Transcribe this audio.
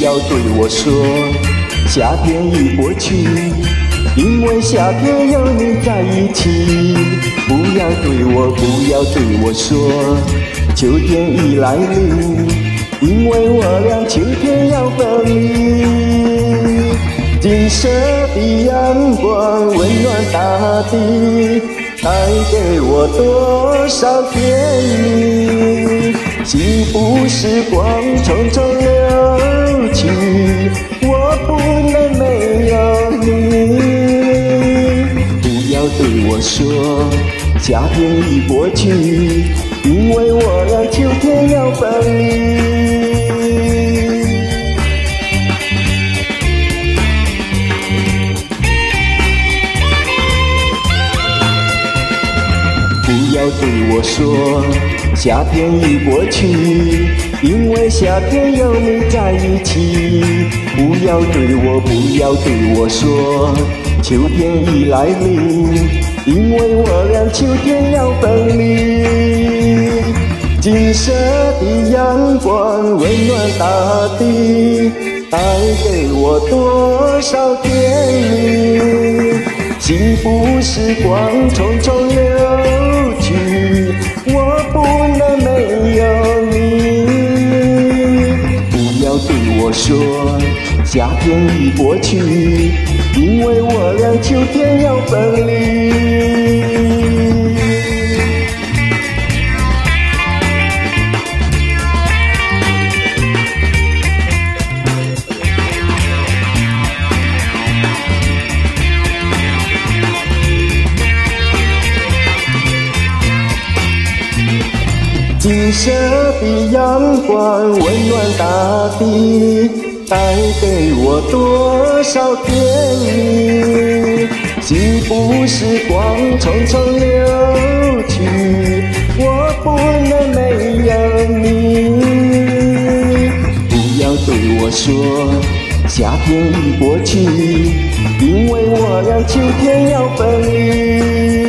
不要对我说夏天已过去，因为夏天有你在一起。不要对我，不要对我说秋天已来临，因为我俩秋天要分离。金色的阳光温暖大地，带给我多少甜蜜。幸福时光匆匆流去，说夏天已过去，因为我俩秋天要分离。不要对我说夏天已过去，因为夏天有你在一起。不要对我，不要对我说秋天已来临，因为我俩秋天要分离。金色的阳光温暖大地，带给我多少甜蜜。幸福时光匆匆流去，我不能没有你。不要对我说夏天已过去，因为我俩秋天要分离。金色的阳光温暖大地，带给我多少甜蜜。幸福时光匆匆流去，我不能没有你。不要对我说夏天已过去，因为我俩秋天要分离。